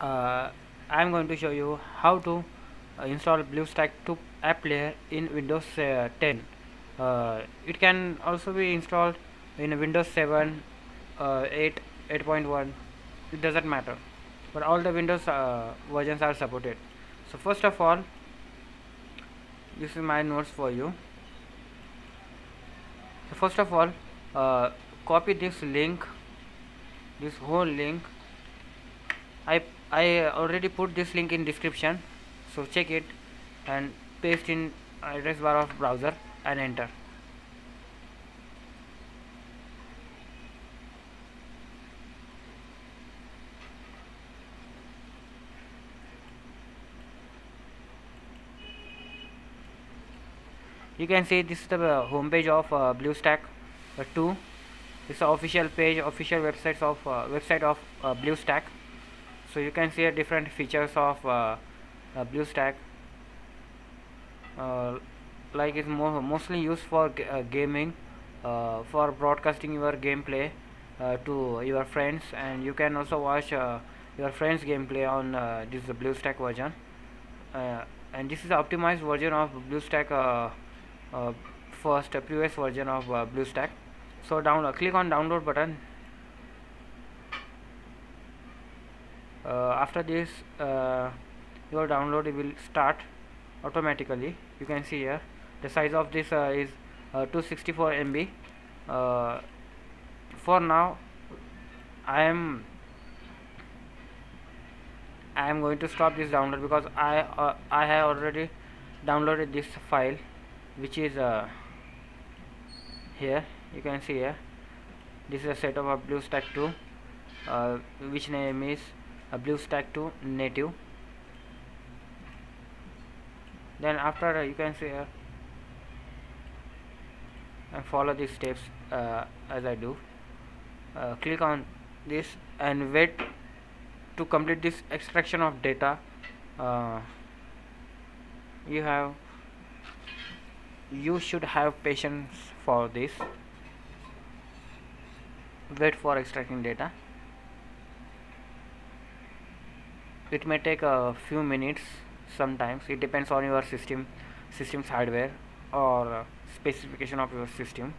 uh, I am going to show you how to uh, install BlueStack 2 app player in Windows uh, 10 uh, it can also be installed in Windows 7 uh, 8 8.1 it doesn't matter. But all the Windows uh, versions are supported. So first of all this is my notes for you. So first of all copy this link this whole link I I already put this link in description so check it and paste in address bar of browser and enter. You can see this is the uh, home page of uh, BlueStack uh, 2 this is the official page official websites of uh, website of uh, BlueStack so you can see different features of uh, uh, BlueStack. Uh, like it's mo mostly used for uh, gaming uh, for broadcasting your gameplay uh, to your friends. And you can also watch uh, your friends gameplay on this BlueStack version. And this is the optimized version of BlueStack first previous version of BlueStack. So down click on download button after this uh, your download will start automatically. You can see here the size of this uh, is uh, 264 MB uh, for now I am I am going to stop this download because I uh, I have already downloaded this file which is uh, here. You can see here. This is a setup of BlueStack 2 uh, which name is uh, BlueStack 2 native. Then after uh, you can see here and follow these steps uh, as I do. Uh, click on this and wait to complete this extraction of data. Uh, you have you should have patience for this. Wait for extracting data it may take a few minutes sometimes. It depends on your system system's hardware or uh, specification of your system.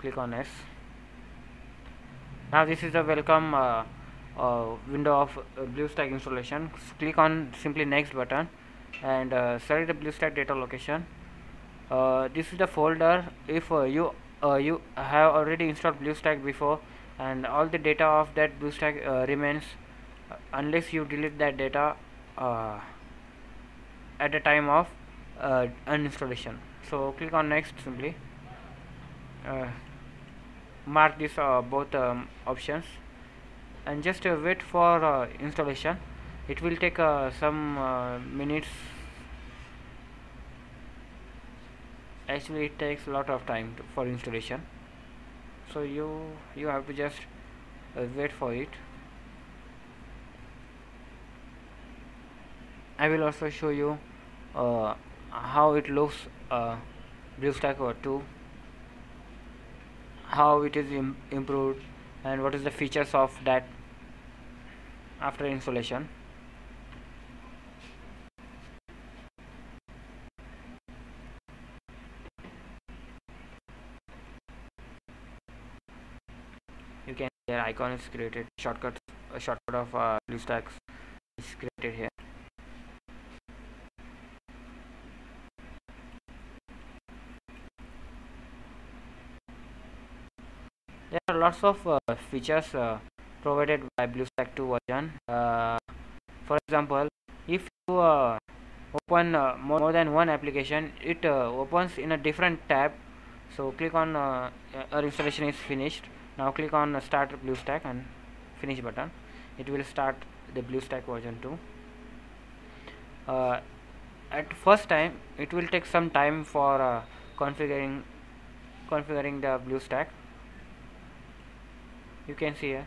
Click on S now this is the welcome uh, uh, window of uh, BlueStack installation. Click on simply next button and uh, select the BlueStack data location. Uh, this is the folder. If uh, you uh, you have already installed BlueStack before and all the data of that BlueStack remains unless you delete that data at the time of uninstallation so click on next simply mark this uh, both um, options. And just uh, wait for uh, installation. It will take some minutes. Actually it takes a lot of time to, for installation. So you you have to just uh, wait for it. I will also show you uh, how it looks uh, BlueStack or 2 how it is Im- improved and what is the features of that after installation. You can see here icon is created shortcut a shortcut of uh, BlueStacks is created here lots of uh, features uh, provided by BlueStack 2 version. Uh, for example, if you open more, more than one application, it opens in a different tab. So click on our installation is finished. Now click on Start BlueStack and Finish button. It will start the BlueStack version 2. Uh, at first time, it will take some time for uh, configuring configuring the BlueStack you can see here.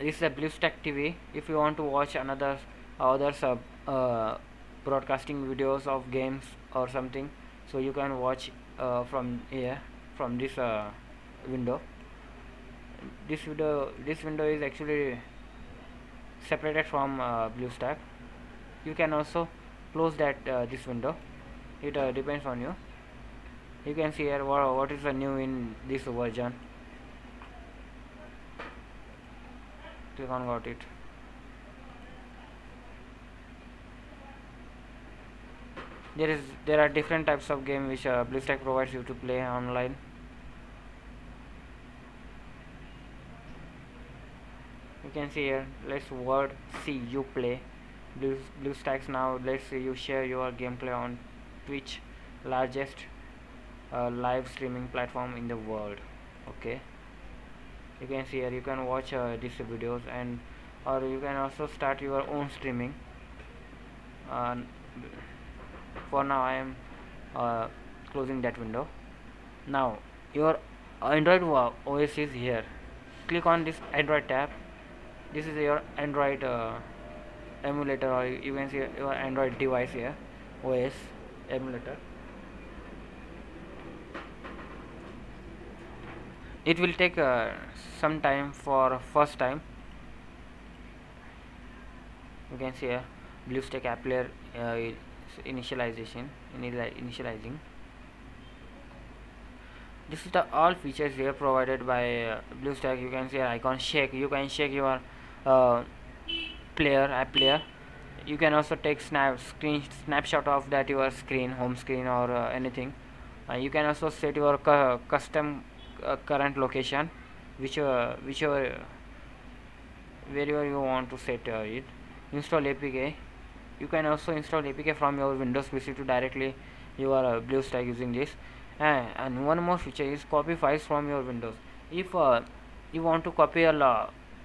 This is a BlueStack TV if you want to watch another other sub uh, broadcasting videos of games or something so you can watch uh, from here from this uh, window. This window this window is actually separated from uh, BlueStack you can also close that uh, this window. It uh, depends on you you can see here what, what is the new in this version? Click on got it. There is there are different types of game which uh, BlueStack provides you to play online. You can see here let's word see you play. Blue BlueStacks now let's say you share your gameplay on Twitch largest uh, live streaming platform in the world okay? You can see here you can watch uh, these videos and or you can also start your own streaming. Uh, for now I am uh, closing that window. Now your Android OS is here. Click on this Android tab. This is your Android uh, emulator or you can see your Android device here OS emulator it will take uh, some time for first time. You can see here BlueStack app layer uh, initialization initializing. This is the all features here provided by uh, BlueStack you can see icon shake. You can shake your uh, player app player. You can also take snap screen snapshot of that your screen home screen or uh, anything. Uh, you can also set your cu custom current location which uh, whichever wherever you want to set uh, it. Install apk you can also install apk from your windows pc to directly your uh, bluestack using this. Uh, and one more feature is copy files from your windows. If uh, you want to copy a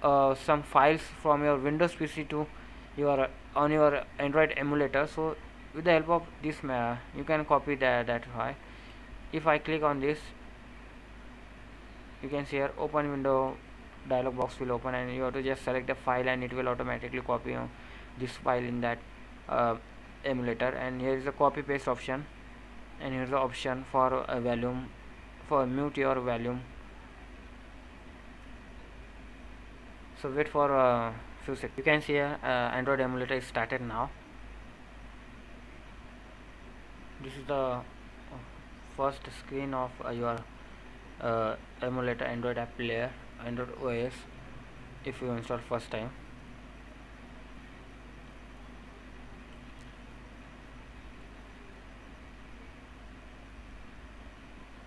uh, some files from your windows pc to your on your android emulator so with the help of this uh, you can copy that that file. If i click on this you can see here open window dialog box will open and you have to just select the file and it will automatically copy you know, this file in that uh, emulator. And here is the copy paste option. And here's the option for a volume for mute your volume. So wait for a few seconds. You can see uh, android emulator is started now. This is the uh, first screen of uh, your uh, emulator android app player android os if you install first time.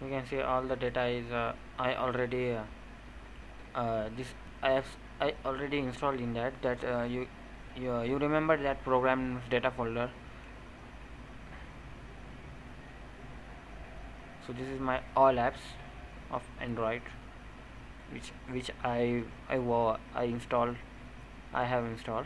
You can see all the data is uh, I already uh, uh, this I have I already installed in that that uh, you you you remember that program data folder? So this is my all apps of Android which which I I I installed. I have installed.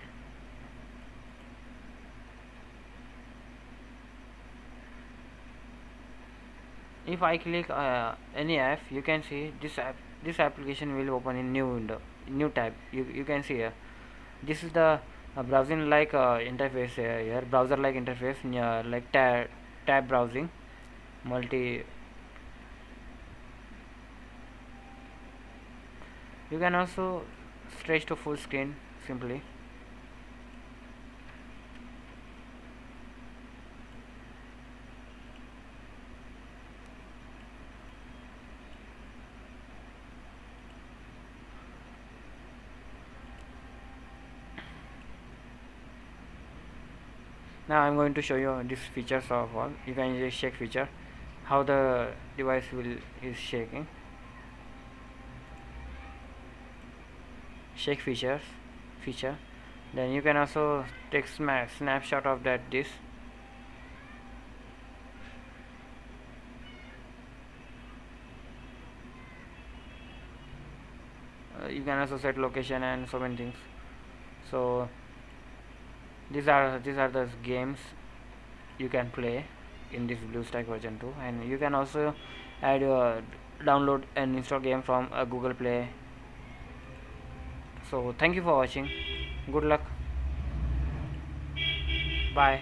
If I click uh, any app you can see this app this application will open in new window new tab. You, you can see here. This is the uh, browsing like uh, interface here. Browser like interface uh, like tab tab browsing multi you can also stretch to full screen simply. Now I'm going to show you these features of all. You can use shake feature how the device will is shaking shake features feature. Then you can also take snapshot of that disk. Uh, you can also set location and so many things. So these are these are the games you can play in this BlueStack version 2 and you can also add your download and install game from uh, google play so thank you for watching. Good luck. Bye